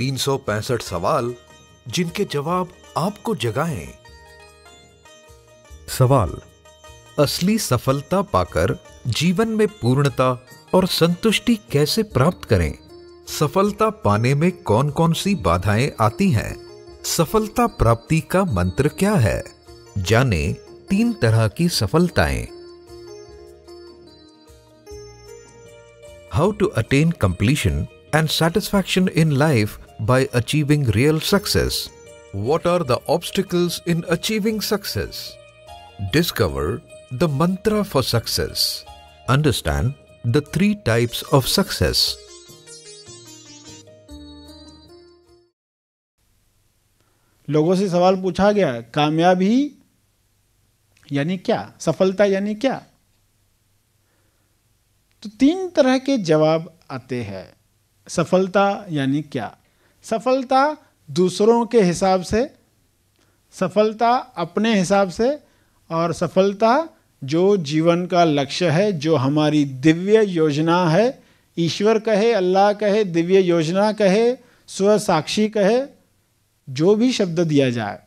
तीन सवाल जिनके जवाब आपको जगाएँ। सवाल, असली सफलता पाकर जीवन में पूर्णता और संतुष्टि कैसे प्राप्त करें? सफलता पाने में कौन कौन सी बाधाएँ आती हैं? सफलता प्राप्ति का मंत्र क्या है? जाने तीन तरह की सफलताएँ। How to attain completion and satisfaction in life by achieving real success what are the obstacles in achieving success discover the mantra for success understand the three types of success लोगों से सवाल पूछा गया, कामयाबी यानी क्या? सफलता यानी क्या? तो तीन तरह के जवाब आते हैं। सफलता यानी क्या? सफलता दूसरों के हिसाब से, सफलता अपने हिसाब से, और सफलता जो जीवन का लक्ष्य है, जो हमारी दिव्य योजना है, ईश्वर कहे, अल्लाह कहे, दिव्य योजना कहे स्व साक्षी कहे, जो भी शब्द दिया जाए।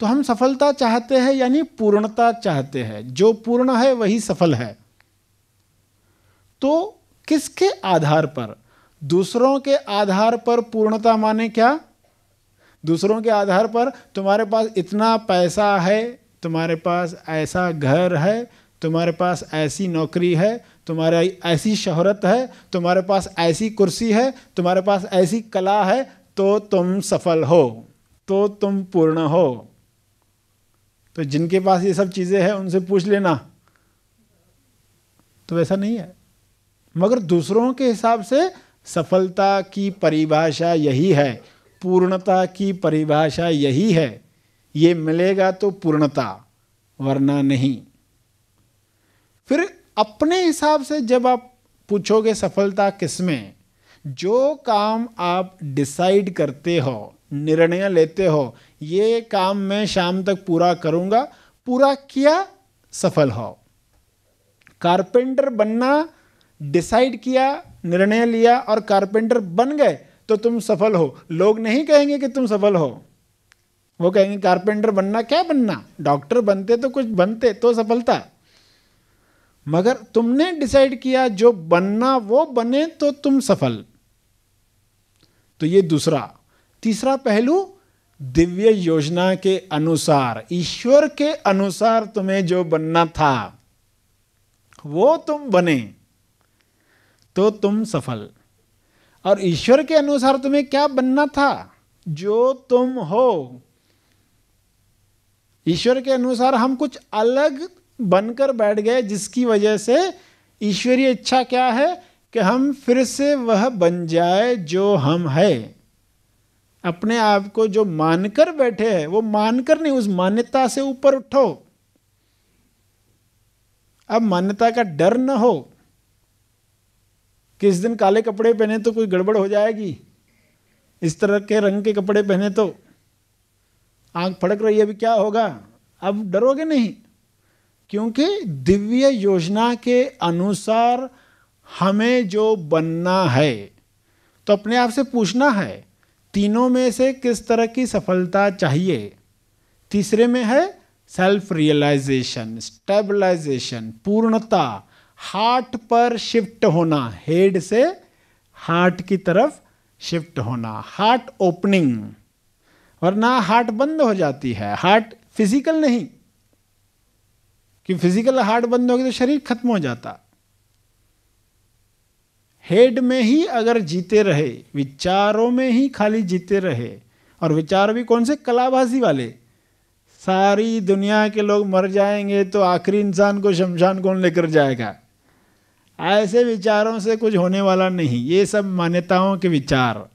तो हम सफलता चाहते हैं, यानी पूर्णता चाहते हैं। जो पूर्ण है, वही सफल है। तो किसके आधार पर? दूसरों के आधार पर पूर्णता माने क्या? दूसरों के आधार पर तुम्हारे पास इतना पैसा है, तुम्हारे पास ऐसा घर है, तुम्हारे पास ऐसी नौकरी है, तुम्हारी ऐसी शहरत है, तुम्हारे पास ऐसी कुर्सी है, तुम्हारे पास ऐसी कला है तो तुम सफल हो तो तुम पूर्ण हो। तो जिनके पास ये सब चीज़ें हैं, उनसे पूछ लेना। तो वैसा नहीं है। मगर दूसरों के हिसाब से सफलता की परिभाषा यही है, पूर्णता की परिभाषा यही है। ये मिलेगा तो पूर्णता, वरना नहीं। फिर अपने हिसाब से जब आप पूछोगे सफलता किसमें जो काम आप डिसाइड करते हो, निर्णय लेते हो, ये काम मैं शाम तक पूरा करूँगा, पूरा किया सफल हो। कारपेंटर बनना, डिसाइड किया निर्णय लिया और कारपेंटर बन गए तो तुम सफल हो। लोग नहीं कहेंगे कि तुम सफल हो। वो कहेंगे, कारपेंटर बनना क्या बनना? डॉक्टर बनते तो कुछ बनते तो सफलता। मगर तुमने डिसाइड किया, जो बनना वो बने तो तुम सफल। तो ये दूसरा। तीसरा पहलू, दिव्य योजना के अनुसार, ईश्वर के अनुसार तुम्हें जो बनना था, वो तुम बने। तो तुम सफल। और ईश्वर के अनुसार तुम्हें क्या बनना था? जो तुम हो। ईश्वर के अनुसार हम कुछ अलग बनकर बैठ गए, जिसकी वजह से ईश्वरीय इच्छा क्या है? कि हम फिर से वह बन जाए जो हम है। अपने आप को जो मानकर बैठे हैं, वो मानकर नहीं, उस मान्यता से ऊपर उठो। अब मान्यता का डर न हो। किस दिन काले कपड़े पहने तो कोई गड़बड़ हो जाएगी? इस तरह के रंग के कपड़े पहने तो आँख फड़क रही है, अभी क्या होगा? अब डरोगे नहीं, क्योंकि दिव्य योजना के अनुसार हमें जो बनना है तो अपने आप से पूछना है, तीनों में से किस तरह की सफलता चाहिए? तीसरे में है सेल्फ रियलाइजेशन स्टेबलाइजेशन पूर्णता। हार्ट पर शिफ्ट होना, हेड से हार्ट की तरफ़ शिफ्ट होना, हार्ट ओपनिंग, वरना हार्ट बंद हो जाती है। हार्ट फ़िज़िकल नहीं, कि फ़िज़िकल हार्ट बंद होगी तो शरीर खत्म हो जाता। हेड में ही अगर जीते रहे, विचारों में ही खाली जीते रहे, और विचार भी कौन से? कलाबाजी वाले। सारी दुनिया के लोग मर जाएँगे तो आखिरी इंसान को शमशान कौन लेकर जाएगा? ऐसे विचारों से कुछ होने वाला नहीं। ये सब मान्यताओं के विचार।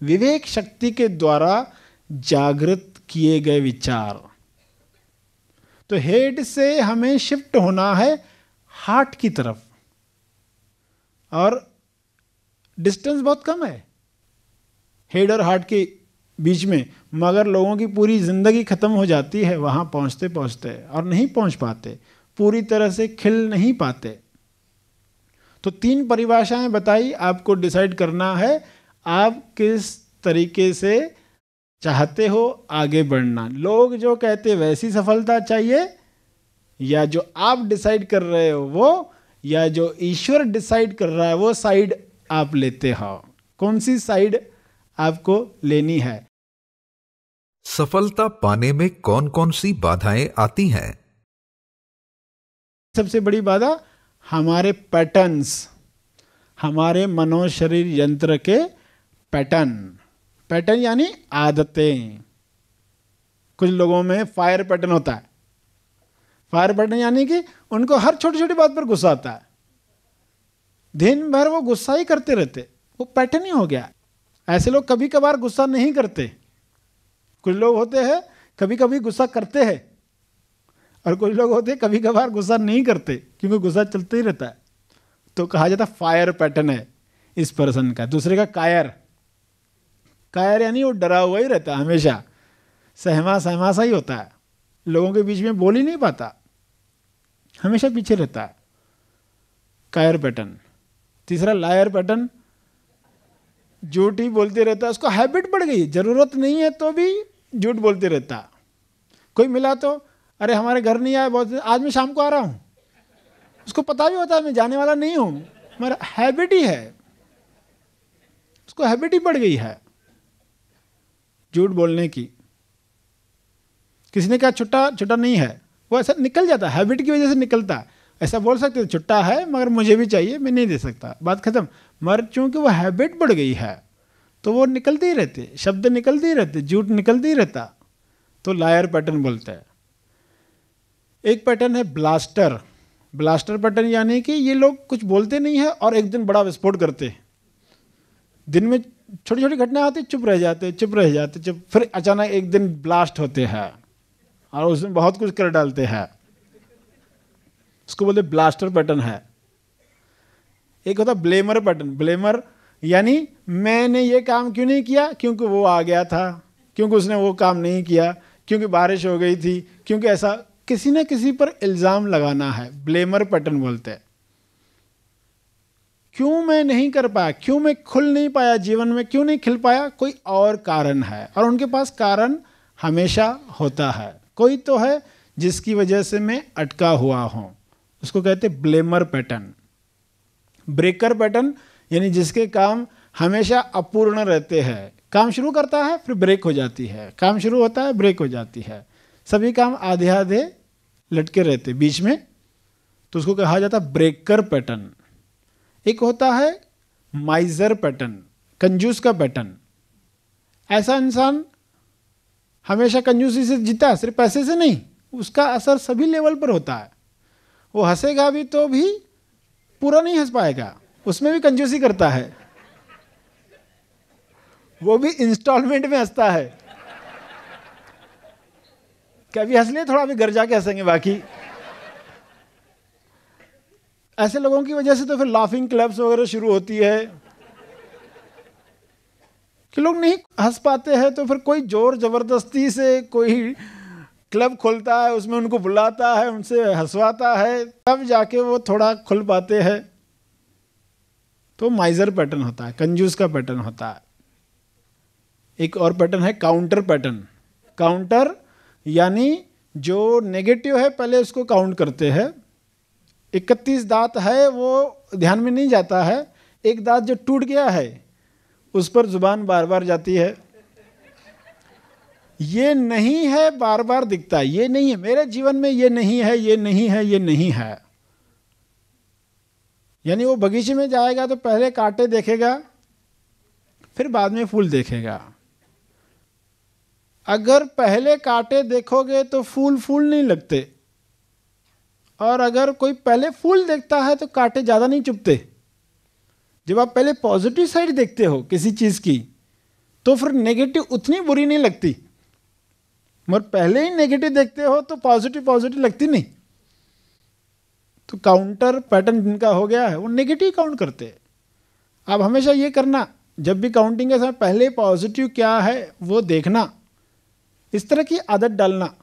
विवेक शक्ति के द्वारा जागृत किए गए विचार। तो हेड से हमें शिफ्ट होना है हार्ट की तरफ़। और डिस्टेंस बहुत कम है। हेड और हार्ट के बीच में, मगर लोगों की पूरी ज़िंदगी ख़त्म हो जाती है, वहाँ पहुँचते पहुँचते और नहीं पहुँच पाते। पूरी तरह से खिल नहीं पाते। तो तीन परिभाषाएँ बताई, आपको डिसाइड करना है, आप किस तरीके से चाहते हो आगे बढ़ना। लोग जो कहते वैसी सफलता चाहिए, या जो आप डिसाइड कर रहे हो वो, या जो ईश्वर डिसाइड कर रहा है, वो साइड आप लेते हो। कौन सी साइड आपको लेनी है? सफलता पाने में कौन कौन सी बाधाएँ आती हैं? सबसे बड़ी बाधा, हमारे पैटर्न्स हमारे मनो शरीर यंत्र के पैटर्न पैटर्न यानी आदतें। कुछ लोगों में फायर पैटर्न होता है। फायर पैटर्न यानी कि उनको हर छोटी छोटी बात पर गुस्सा आता है। दिन भर वो गुस्सा ही करते रहते। वो पैटर्न ही हो गया। ऐसे लोग कभी कभार गुस्सा नहीं करते। कुछ लोग होते हैं कभी कभी गुस्सा करते हैं। और कुछ लोग होते कभी कभार गुस्सा नहीं करते, क्योंकि गुस्सा चलते ही रहता है। तो कहा जाता फायर पैटर्न है इस पर्सन का। दूसरे का कायर। कायर यानी वो डरा हुआ ही रहता है हमेशा। सहमा सहमा सा ही होता है। लोगों के बीच में बोल ही नहीं पाता। हमेशा पीछे रहता है। कायर पैटर्न तीसरा लायर पैटर्न झूठ ही बोलते रहता है, उसको हैबिट पड़ गई। ज़रूरत नहीं है तो भी झूठ बोलते रहता। कोई मिला तो अरे हमारे घर नहीं आया, बहुत आज मैं शाम को आ रहा हूँ। उसको पता भी होता है, मैं जाने वाला नहीं हूँ। मेरा हैबिट ही है। उसको हैबिट ही पड़ गई है, झूठ बोलने की। किसी ने कहा, छुट्टा छुट्टा नहीं है। वो ऐसा निकल जाता है हैबिट की वजह से निकलता है। ऐसा बोल सकते छुट्टा है, मगर मुझे भी चाहिए, मैं नहीं दे सकता। बात खत्म। मगर चूँकि वो हैबिट बढ़ गई है तो वो निकलते ही रहते शब्द निकलते ही रहते झूठ निकलते ही रहता। तो लायर पैटर्न बोलते हैं। एक पैटर्न है ब्लास्टर ब्लास्टर पैटर्न यानी कि ये लोग कुछ बोलते नहीं है और एक दिन बड़ा विस्फोट करते दिन में छोटी छोटी घटना आती, चुप रह जाते, चुप रह जाते, चुप। फिर अचानक एक दिन ब्लास्ट होते हैं और उसमें बहुत कुछ कर डालते हैं। उसको बोलते ब्लास्टर पैटर्न है। एक होता ब्लेमर पैटर्न ब्लेमर यानी मैंने ये काम क्यों नहीं किया? क्योंकि वो आ गया था। क्योंकि उसने वो काम नहीं किया। क्योंकि बारिश हो गई थी। क्योंकि ऐसा किसी न किसी पर इल्ज़ाम लगाना है, ब्लेमर पैटर्न बोलते हैं। क्यों मैं नहीं कर पाया? क्यों मैं खुल नहीं पाया जीवन में? क्यों नहीं खिल पाया? कोई और कारण है, और उनके पास कारण हमेशा होता है। कोई तो है जिसकी वजह से मैं अटका हुआ हूँ। उसको कहते ब्लेमर पैटर्न। ब्रेकर पैटर्न, यानी जिसके काम हमेशा अपूर्ण रहते हैं। काम शुरू करता है, फिर ब्रेक हो जाती है। काम शुरू होता है, ब्रेक हो जाती है। सभी काम आधे आधे लटके रहते बीच में तो उसको कहा जाता ब्रेकर पैटर्न। एक होता है माइजर पैटर्न, कंजूस का पैटर्न। ऐसा इंसान हमेशा कंजूसी से जीता सिर्फ़ पैसे से नहीं, उसका असर सभी लेवल पर होता है। वो हंसेगा भी तो भी पूरा नहीं हंस पाएगा, उसमें भी कंजूसी करता है। वो भी इंस्टॉलमेंट में हंसता है। कभी हंस लिए थोड़ा, अभी घर जाके हंसेंगे बाकी. ऐसे लोगों की वजह से तो फिर लाफिंग क्लब्स वगैरह शुरू होती है। कि लोग नहीं हंस पाते हैं तो फिर कोई ज़ोर ज़बरदस्ती से कोई क्लब खोलता है, उसमें उनको बुलाता है, उनसे हंसवाता है, तब जाके वो थोड़ा खुल पाते हैं। तो माइजर पैटर्न होता है, कंजूस का पैटर्न होता है। एक और पैटर्न है काउंटर पैटर्न काउंटर यानी जो नेगेटिव है, पहले उसको काउंट करते हैं। इकतीस दांत है, वो ध्यान में नहीं जाता है। एक दांत जो टूट गया है, उस पर ज़ुबान बार बार जाती है। ये नहीं है बार बार दिखता है। ये नहीं है, मेरे जीवन में ये नहीं है, ये नहीं है, ये नहीं है। यानी वो बगीचे में जाएगा तो पहले कांटे देखेगा, फिर बाद में फूल देखेगा। अगर पहले कांटे देखोगे तो फूल फूल नहीं लगते। और अगर कोई पहले फूल देखता है तो कांटे ज़्यादा नहीं चुपते जब आप पहले पॉजिटिव साइड देखते हो किसी चीज़ की तो फिर नेगेटिव उतनी बुरी नहीं लगती। मगर पहले ही नेगेटिव देखते हो तो पॉजिटिव पॉजिटिव लगती नहीं। तो काउंटर पैटर्न जिनका हो गया है, वो नेगेटिव काउंट करते हैं। आप हमेशा ये करना, जब भी काउंटिंग के समय पहले पॉजिटिव क्या है, वो देखना। इस तरह की आदत डालना।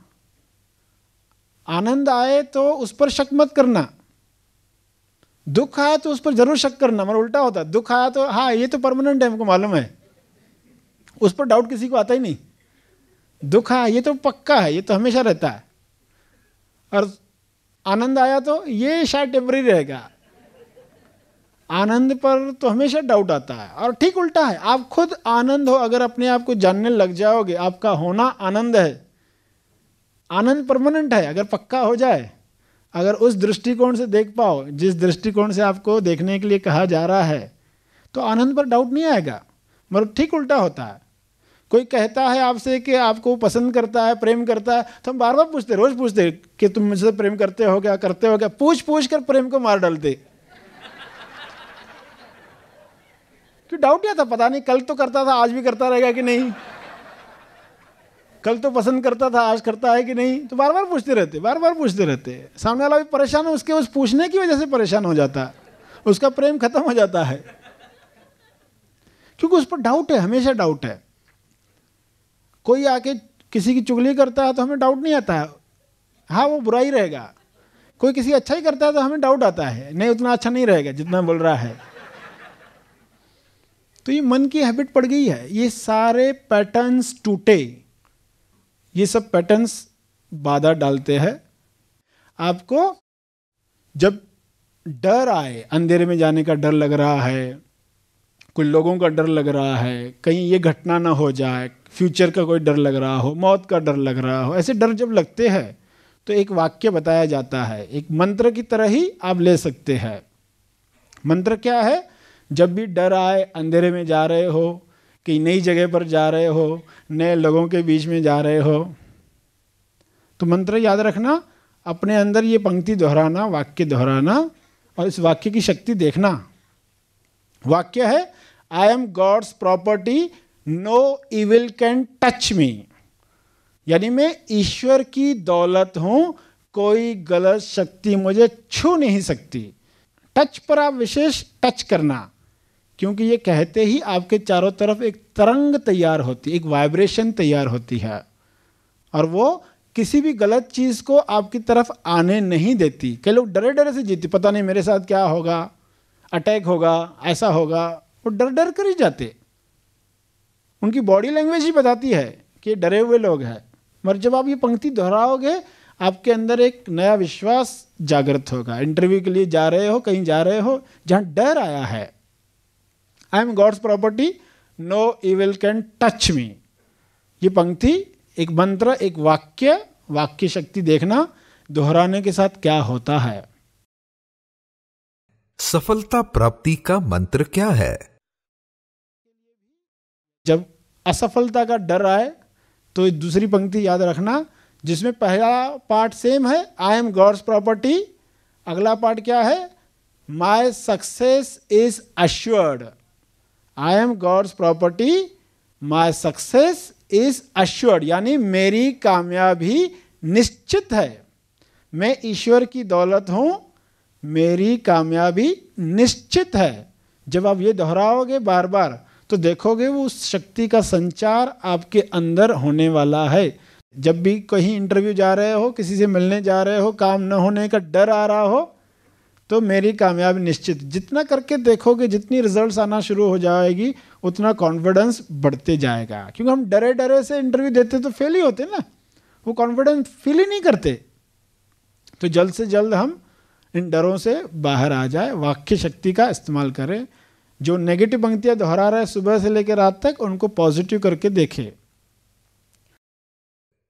आनंद आए तो उस पर शक मत करना। दुख आया तो उस पर ज़रूर शक करना मतलब उल्टा होता है। दुख आया तो हाँ ये तो परमानेंट है, हमको मालूम है। उस पर डाउट किसी को आता ही नहीं। दुख आया, ये तो पक्का है, ये तो हमेशा रहता है। और आनंद आया तो ये शायद टेम्प्रेरी रहेगा। आनंद पर तो हमेशा डाउट आता है। और ठीक उल्टा है, आप खुद आनंद हो, अगर अपने आप को जानने लग जाओगे, आपका होना आनंद है। आनंद परमानेंट है, अगर पक्का हो जाए। अगर उस दृष्टिकोण से देख पाओ, जिस दृष्टिकोण से आपको देखने के लिए कहा जा रहा है तो आनंद पर डाउट नहीं आएगा। मगर ठीक उल्टा होता है। कोई कहता है आपसे कि आपको पसंद करता है, प्रेम करता है तो हम बार बार पूछते, रोज पूछते कि तुम मुझसे प्रेम करते हो क्या, करते हो क्या? पूछ पूछ कर प्रेम को मार डालते। कि डाउट क्या था पता नहीं, कल तो करता था, आज भी करता रहेगा कि नहीं? कल तो पसंद करता था, आज करता है कि नहीं? तो बार बार पूछते रहते बार बार पूछते रहते। सामने वाला भी परेशान है, उसके उस पूछने की वजह से परेशान हो जाता उसका प्रेम खत्म हो जाता है। क्योंकि उस पर डाउट है, हमेशा डाउट है। कोई आके किसी की चुगली करता है तो हमें डाउट नहीं आता। है हाँ वो बुरा ही रहेगा। कोई किसी अच्छा ही करता है तो हमें डाउट आता है। नहीं, उतना अच्छा नहीं रहेगा जितना बोल रहा है। तो ये मन की हैबिट पड़ गई है। ये सारे पैटर्न्स टूटे। ये सब पैटर्न्स बाधा डालते हैं। आपको जब डर आए, अंधेरे में जाने का डर लग रहा है, कुछ लोगों का डर लग रहा है, कहीं ये घटना ना हो जाए फ्यूचर का कोई डर लग रहा हो, मौत का डर लग रहा हो, ऐसे डर जब लगते हैं तो एक वाक्य बताया जाता है। एक मंत्र की तरह ही आप ले सकते हैं। मंत्र क्या है? जब भी डर आए, अंधेरे में जा रहे हो कि नई जगह पर जा रहे हो, नए लोगों के बीच में जा रहे हो तो मंत्र याद रखना, अपने अंदर ये पंक्ति दोहराना, वाक्य दोहराना और इस वाक्य की शक्ति देखना। वाक्य है I am God's property no evil can touch me यानी मैं ईश्वर की दौलत हूँ, कोई गलत शक्ति मुझे छू नहीं सकती। टच पर आप विशेष टच करना। क्योंकि ये कहते ही आपके चारों तरफ़ एक तरंग तैयार होती, एक वाइब्रेशन तैयार होती है। और वो किसी भी गलत चीज़ को आपकी तरफ़ आने नहीं देती। कई लोग डरे डरे से जीते, पता नहीं मेरे साथ क्या होगा अटैक होगा, ऐसा होगा, वो डर डर कर ही जाते। उनकी बॉडी लैंग्वेज ही बताती है कि डरे हुए लोग हैं। मगर जब आप ये पंक्ति दोहराओगे, आपके अंदर एक नया विश्वास जागृत होगा। इंटरव्यू के लिए जा रहे हो, कहीं जा रहे हो, जहाँ डर आया है। I am God's property no evil can touch me ये पंक्ति एक मंत्र एक वाक्य वाक्य शक्ति देखना दोहराने के साथ क्या होता है। सफलता प्राप्ति का मंत्र क्या है? जब असफलता का डर आए तो दूसरी पंक्ति याद रखना जिसमें पहला पार्ट सेम है आई एम गॉड्स प्रॉपर्टी अगला पार्ट क्या है? My success is assured I am God's property my success is assured यानी मेरी कामयाबी निश्चित है। मैं ईश्वर की दौलत हूँ। मेरी कामयाबी निश्चित है। जब आप ये दोहराओगे बार बार तो देखोगे वो उस शक्ति का संचार आपके अंदर होने वाला है। जब भी कहीं इंटरव्यू जा रहे हो, किसी से मिलने जा रहे हो, काम न होने का डर आ रहा हो तो मेरी कामयाबी निश्चित। जितना करके देखोगे, जितनी रिजल्ट्स आना शुरू हो जाएगी, उतना कॉन्फिडेंस बढ़ते जाएगा। क्योंकि हम डरे डरे से इंटरव्यू देते तो फेल ही होते ना। वो कॉन्फिडेंस फील ही नहीं करते। तो जल्द से जल्द हम इन डरों से बाहर आ जाए, वाक्य शक्ति का इस्तेमाल करें। जो नेगेटिव पंक्तियाँ दोहरा रहे सुबह से लेकर रात तक, उनको पॉजिटिव करके देखें।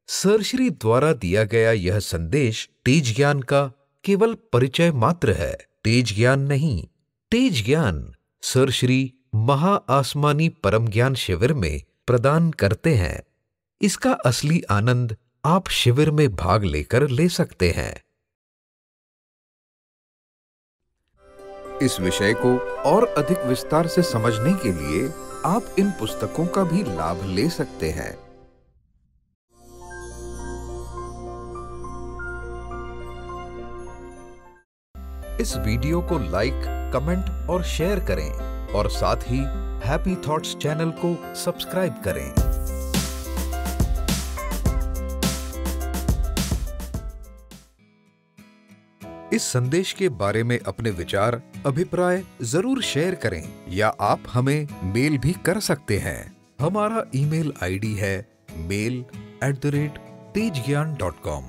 सर श्री द्वारा दिया गया यह संदेश तेज ज्ञान का केवल परिचय मात्र है, तेज ज्ञान नहीं। तेज ज्ञान सर श्री महा आसमानी परम ज्ञान शिविर में प्रदान करते हैं। इसका असली आनंद आप शिविर में भाग लेकर ले सकते हैं। इस विषय को और अधिक विस्तार से समझने के लिए आप इन पुस्तकों का भी लाभ ले सकते हैं। इस वीडियो को लाइक, कमेंट और शेयर करें और साथ ही हैप्पी थॉट्स चैनल को सब्सक्राइब करें। इस संदेश के बारे में अपने विचार, अभिप्राय ज़रूर शेयर करें या आप हमें मेल भी कर सकते हैं। हमारा ईमेल आईडी है mail at the rate Tej Gyan dot com